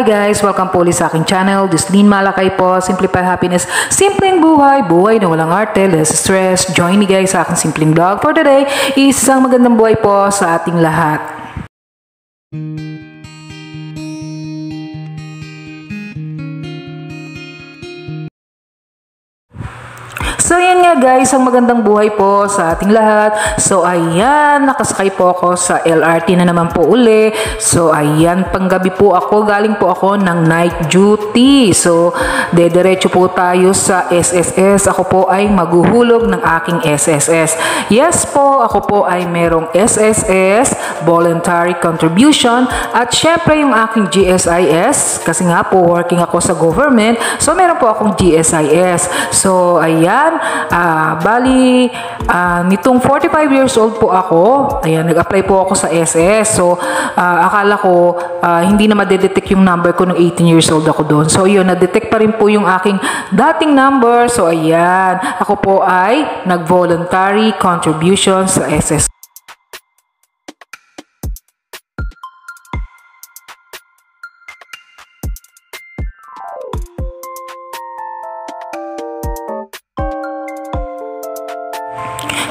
Hi guys! Welcome po ulit sa aking channel. This Lynn Malakay po. Simplify Happiness. Simpleng buhay. Buhay na walang arte. Less stress. Join me guys sa aking simpleng vlog for today. Isang magandang buhay po sa ating lahat. So yan nga guys, ang magandang buhay po sa ating lahat. So ayan, nakasakay po ako sa LRT na naman po uli. So ayan, panggabi po ako, galing po ako ng night duty. So dediretso po tayo sa SSS. Ako po ay maghuhulog ng aking SSS. Yes po, ako po ay merong SSS, Voluntary Contribution, at syempre yung aking GSIS, kasi nga po working ako sa government. So meron po akong GSIS. So ayan, Ah, bali, ah, nitong 45 years old po ako, ayan, nag-apply po ako sa SS. So, ah, akala ko ah, hindi na madedetect yung number ko nung 18 years old ako doon. So, yun, na-detect pa rin po yung aking dating number. So, ayan, ako po ay nag-voluntary contribution sa SS.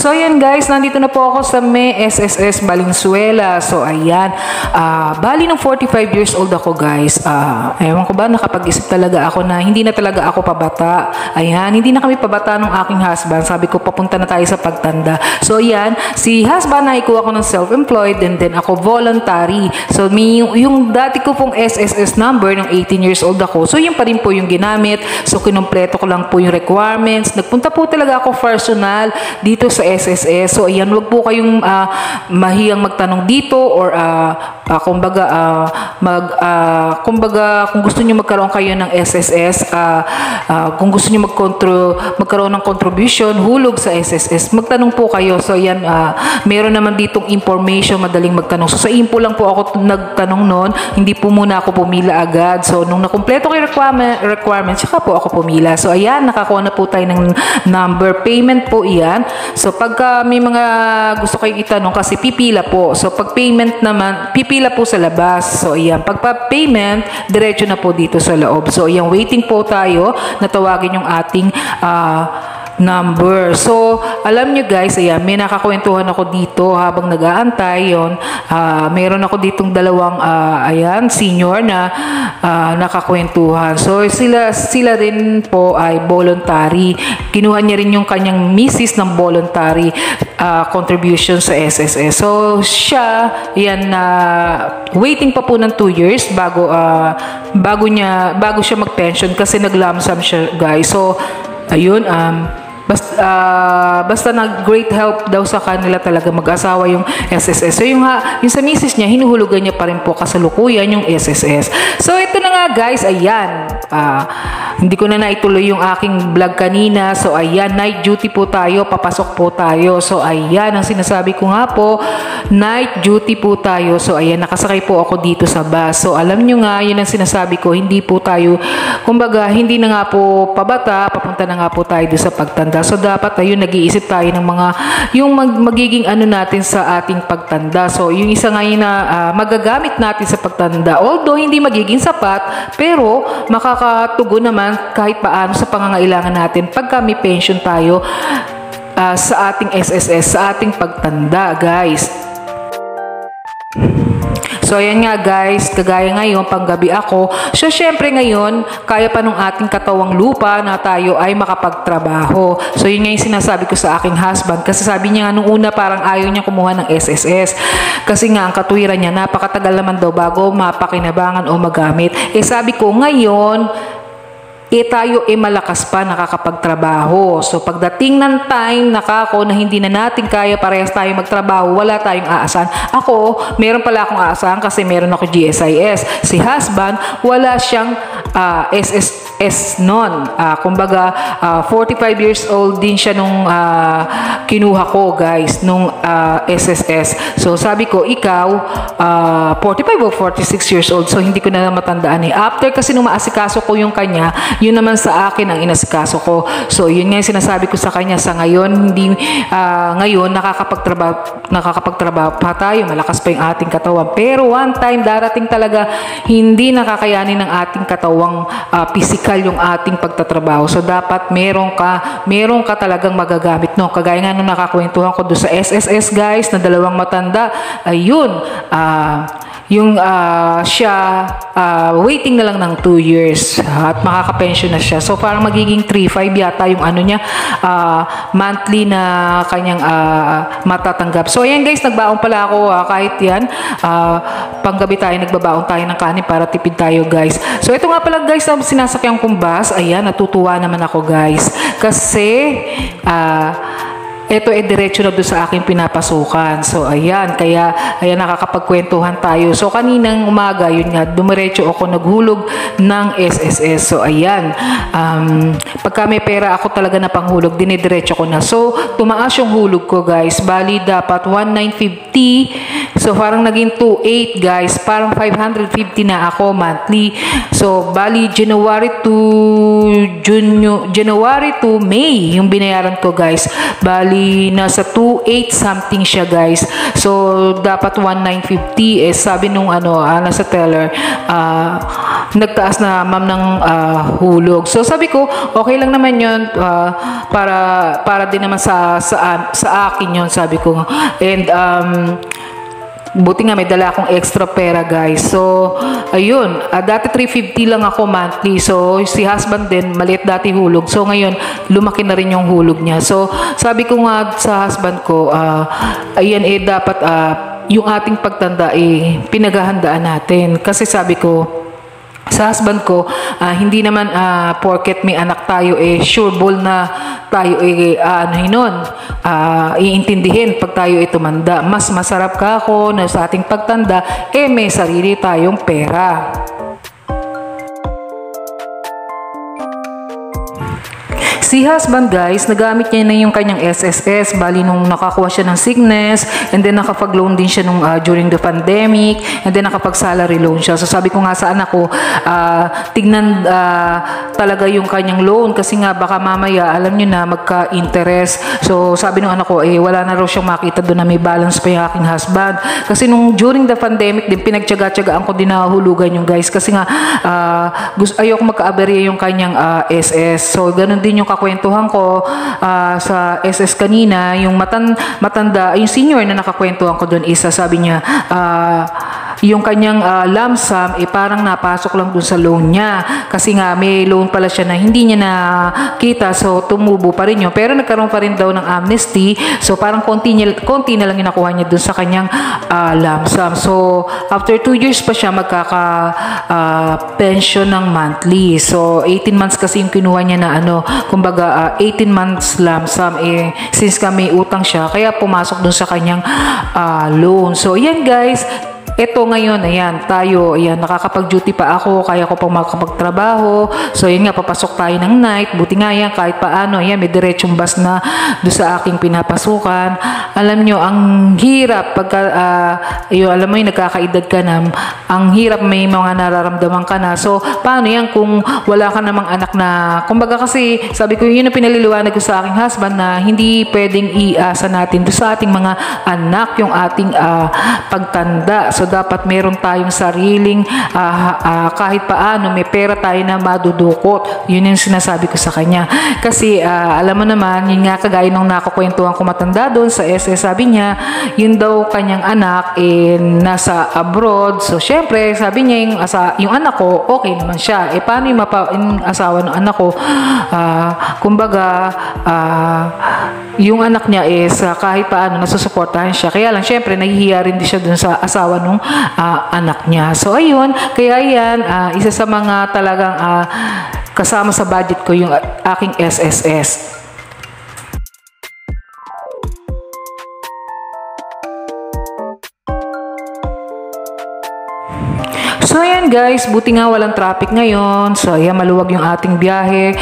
So ayan guys, nandito na po ako sa may SSS Valenzuela. So ayan, uh, bali ng 45 years old ako guys. Uh, ewan ko ba, nakapag-isip talaga ako na hindi na talaga ako pabata. Ayan, hindi na kami pabata ng aking husband. Sabi ko, papunta na tayo sa pagtanda. So ayan, si husband na ikuha ko ng self-employed and then ako voluntary. So may, yung, dati ko pong SSS number ng 18 years old ako. So yun pa rin po yung ginamit. So kinumpleto ko lang po yung requirements. Nagpunta po talaga ako personal dito sa SSS. So ayan, wag po kayong uh, mahiyang magtanong dito or uh, uh, kumbaga uh, mag uh, kumbaga kung gusto niyo magkaroon kayo ng SSS, uh, uh, kung gusto niyo magkontro magkaroon ng contribution hulog sa SSS, magtanong po kayo. So ayan, uh, meron naman ditong information madaling magtanong. So sa info lang po ako nagtanong noon, hindi po muna ako pumila agad. So nung nakumpleto ko yung requirement, requirements, saka po ako pumila. So ayan, nakakuha na po tayo ng number payment po iyan. So pagka may mga gusto kayong itanong kasi pipila po. So pag payment naman, pipila po sa labas. So ayan, pagpa payment, diretso na po dito sa loob. So ayan, waiting po tayo na tawagin yung ating uh, number. So, alam nyo guys, ayan, may nakakwentuhan ako dito habang nag-aantay yon. Uh, meron ako ditong dalawang, uh, ayan, senior na uh, nakakwentuhan. So, sila, sila rin po ay voluntary. Kinuha niya rin yung kanyang misis ng voluntary uh, contribution sa SSS. So, siya, yan, uh, waiting pa po ng 2 years bago, uh, bago niya, bago siya mag-pension kasi naglamsam siya, guys. So, ayun, um, Basta, uh, basta nag great help daw sa kanila talaga mag-asawa yung SSS. So yung, ha, yung sa misis niya, hinuhulugan niya pa rin po kasalukuyan yung SSS. So ito na nga guys, ayan. Uh, hindi ko na naituloy yung aking vlog kanina. So ayan, night duty po tayo, papasok po tayo. So ayan, ang sinasabi ko nga po, night duty po tayo. So ayan, nakasakay po ako dito sa bus. So alam nyo nga, yun ang sinasabi ko, hindi po tayo, kumbaga, hindi na nga po pabata, papunta na nga po tayo sa pagtanda So dapat ayun nag-iisip tayo ng mga yung mag, magiging ano natin sa ating pagtanda. So yung isa ngayon na uh, magagamit natin sa pagtanda. Although hindi magiging sapat, pero makakatugon naman kahit paano sa pangangailangan natin pag may pension tayo uh, sa ating SSS, sa ating pagtanda, guys. So, ayan nga guys, kagaya ngayon, panggabi ako. So, syempre ngayon, kaya pa nung ating katawang lupa na tayo ay makapagtrabaho. So, yun nga yung sinasabi ko sa aking husband. Kasi sabi niya nga nung una, parang ayaw niya kumuha ng SSS. Kasi nga, ang katwiran niya, napakatagal naman daw bago mapakinabangan o magamit. Eh, sabi ko, ngayon, eh tayo eh malakas pa nakakapagtrabaho. So pagdating ng time nakako na hindi na natin kaya parehas tayo magtrabaho, wala tayong aasahan. Ako, meron pala akong aasahan kasi meron ako GSIS. Si husband, wala siyang uh, SSS noon. Uh, kumbaga, uh, 45 years old din siya nung uh, kinuha ko guys, nung uh, SSS. So sabi ko, ikaw, uh, 45 o 46 years old, so hindi ko na matandaan eh. After kasi nung maasikaso ko yung kanya, yun naman sa akin ang inasikaso ko. So yun nga yung sinasabi ko sa kanya sa ngayon, hindi, uh, ngayon nakakapagtrabaho, nakakapagtrabaho pa tayo, malakas pa yung ating katawan. Pero one time, darating talaga, hindi nakakayanin ng ating katawang uh, physical yung ating pagtatrabaho. So dapat meron ka, meron ka talagang magagamit no. Kagaya nga nung nakakwentuhan ko do sa SSS guys na dalawang matanda, ayun, uh, yung uh, siya uh, waiting na lang ng 2 years at makaka-pension na siya. So parang magiging 3-5 yata yung ano niya uh, monthly na kanyang uh, matatanggap. So ayan guys, nagbaon pala ako uh, kahit yan uh, panggabi tayo nagbabaon tayo ng kanin para tipid tayo guys. So ito nga pala guys, na sinasakyan kong bus, ayan natutuwa naman ako guys kasi uh, ito ay diretso na doon sa aking pinapasukan. So, ayan. Kaya, ayan, nakakapagkwentuhan tayo. So, kaninang umaga, yun nga, dumiretso ako naghulog ng SSS. So, ayan. Um, pagka may pera ako talaga na panghulog, dinidiretso ko na. So, tumaas yung hulog ko, guys. Bali, dapat 1,950. So, parang naging 2,800, guys. Parang 550 na ako monthly. So, bali, January to June, January to May, yung binayaran ko, guys. Bali, nasa 2.8 something siya guys. So, dapat 1,950 eh sabi nung ano, uh, nasa teller, uh, nagtaas na ma'am ng uh, hulog. So, sabi ko, okay lang naman yun uh, para, para din naman sa, sa, sa akin yun, sabi ko. And, um, Buti nga may dala akong extra pera guys. So, ayun. Uh, dati 350 lang ako monthly. So, si husband din, maliit dati hulog. So, ngayon, lumaki na rin yung hulog niya. So, sabi ko nga sa husband ko, uh, ayan eh, dapat uh, yung ating pagtanda eh, pinaghahandaan natin. Kasi sabi ko, sa husband ko, uh, hindi naman uh, porket may anak tayo eh sure ball na tayo eh uh, ano nun, uh, iintindihin pag tayo ay tumanda. Mas masarap ka ako na sa ating pagtanda eh may sarili tayong pera. Si husband guys, nagamit niya na yung kanyang SSS, bali nung nakakuha siya ng sickness, and then nakapag-loan din siya nung uh, during the pandemic, and then nakapag-salary loan siya. So sabi ko nga sa anak ko, uh, tignan uh, talaga yung kanyang loan kasi nga baka mamaya, alam niyo na, magka-interest. So sabi ng anak ko, eh wala na raw siyang makita doon na may balance pa yung aking husband. Kasi nung during the pandemic din, pinagtyaga-tyagaan ko din nahulugan yung guys kasi nga uh, gusto, ayoko magka-aberya yung kanyang uh, SS. So ganun din yung nakakwentuhan ko uh, sa SS kanina, yung matan, matanda, yung senior na nakakwentuhan ko doon isa, sabi niya, uh, yung kanyang uh, lump sum, eh parang napasok lang doon sa loan niya. Kasi nga, may loan pala siya na hindi niya nakita, so tumubo pa rin yun. Pero nagkaroon pa rin daw ng amnesty, so parang konti, niya, konti na lang inakuha niya doon sa kanyang uh, lump sum. So, after 2 years pa siya magkaka-pension uh, ng monthly. So, 18 months kasi yung kinuha niya na ano, kumbaga uh, ah, 18 months lump sum eh since kami utang siya kaya pumasok dun sa kanyang uh, loan. So yan guys, ito ngayon, ayan, tayo, ayan, nakakapag-duty pa ako, kaya ko pang makapagtrabaho. So, yun nga, papasok tayo ng night. Buti nga yan, kahit paano, ayan, may diretsong bus na doon sa aking pinapasukan. Alam nyo, ang hirap, pagka, uh, yun, alam mo yung nagkakaedad ka na, ang hirap may mga nararamdaman ka na. So, paano yan kung wala ka namang anak na, kumbaga kasi, sabi ko, yun ang pinaliliwanag ko sa aking husband na hindi pwedeng iasa natin doon sa ating mga anak yung ating uh, pagtanda. So, dapat meron tayong sariling uh, uh, kahit paano may pera tayo na madudukot. Yun yung sinasabi ko sa kanya. Kasi uh, alam mo naman, yun nga kagaya nung nakakwentuhan ko matanda doon sa SS, sabi niya, yun daw kanyang anak eh, nasa abroad. So syempre, sabi niya yung, asa, yung anak ko, okay naman siya. Eh paano yung, mapa, yung asawa ng anak ko? Uh, kumbaga, uh, yung anak niya is uh, kahit paano nasusuportahan siya. Kaya lang, syempre, nahihiya rin din siya dun sa asawa nung uh, anak niya. So, ayun. Kaya yan, uh, isa sa mga talagang uh, kasama sa budget ko yung aking SSS. So ayan guys, buti nga walang traffic ngayon. So ayan, maluwag yung ating biyahe.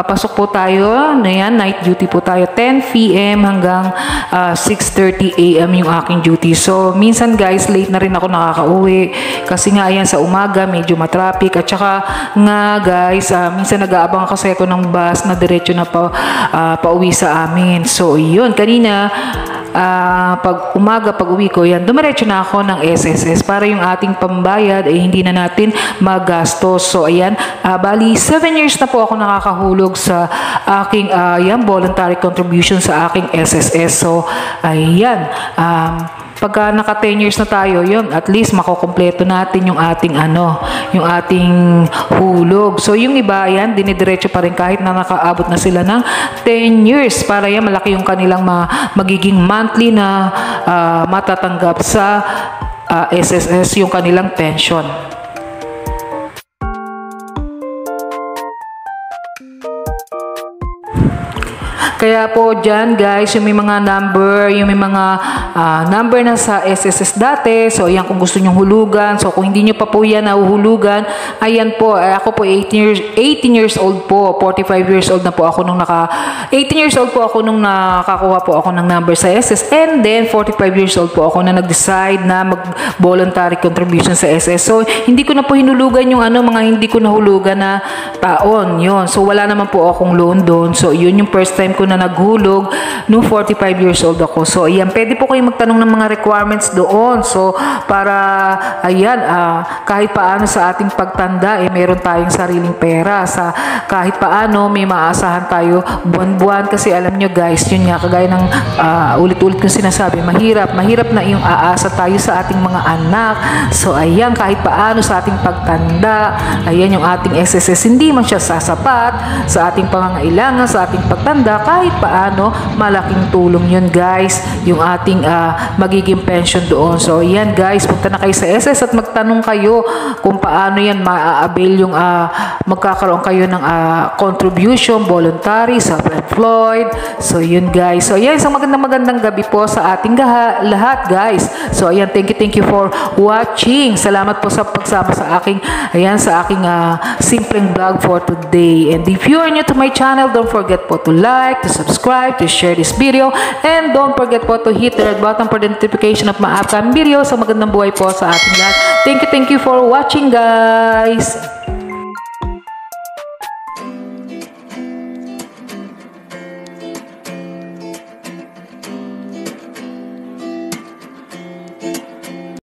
Papasok po tayo, na yan, night duty po tayo, 10 p.m. hanggang uh, 6.30 a.m. yung aking duty. So, minsan guys, late na rin ako nakaka-uwi. Kasi nga, ayan, sa umaga, medyo matraffic. At saka nga guys, uh, minsan nag-aabang kasi ako ng bus na diretso na pa, uh, pauwi sa amin. So, yun, kanina, uh, pag umaga, pag uwi ko, yan, dumiretso na ako ng SSS para yung ating pambayad ay hindi na natin magastos. So, ayan, uh, bali, 7 years na po ako nakakahulog sa aking, uh, yan, voluntary contribution sa aking SSS. So, ayan, um, pagka naka 10 years na tayo, yun, at least makokompleto natin yung ating ano, yung ating hulog. So yung iba yan, dinidiretso pa rin kahit na nakaabot na sila ng 10 years para yan malaki yung kanilang ma magiging monthly na uh, matatanggap sa uh, ah, SSS yung kanilang pension. Kaya po dyan guys, yung may mga number, yung may mga uh, number na sa SSS dati. So ayan kung gusto nyong hulugan. So kung hindi nyo pa po yan nahuhulugan, ayan po, eh, ako po 18 years, 18 years old po. 45 years old na po ako nung naka, 18 years old po ako nung nakakuha po ako ng number sa SS. And then 45 years old po ako na nag-decide na mag-voluntary contribution sa SS. So hindi ko na po hinulugan yung ano, mga hindi ko nahulugan na taon. Yun. So wala naman po akong loan doon. So yun yung first time ko na naghulog no 45 years old ako. So, ayan, pwede po kayong magtanong ng mga requirements doon. So, para, ayan, uh, kahit paano sa ating pagtanda, eh, meron tayong sariling pera. Sa, kahit paano, may maasahan tayo buwan-buwan. Kasi alam nyo guys, yun nga, kagaya ng uh, ulit-ulit kong sinasabi, mahirap. Mahirap na yung aasa tayo sa ating mga anak. So, ayan, kahit paano sa ating pagtanda, ayan yung ating SSS, hindi man siya sasapat sa ating pangangailangan, sa ating pagtanda, kahit kahit paano, malaking tulong yun guys, yung ating uh, magiging pension doon. So yan guys, punta na kayo sa SS at magtanong kayo kung paano yan ma-avail yung uh, magkakaroon kayo ng uh, contribution, voluntary, self-employed. So yun guys. So yan, isang magandang magandang gabi po sa ating lahat guys. So ayan, thank you, thank you for watching. Salamat po sa pagsama sa aking, ayan, sa aking uh, simpleng vlog for today. And if you are new to my channel, don't forget po to like, to subscribe, to share this video, and don't forget po to hit the red button for the notification of my upcoming video. So magandang buhay po sa ating lahat. Thank you, thank you for watching guys!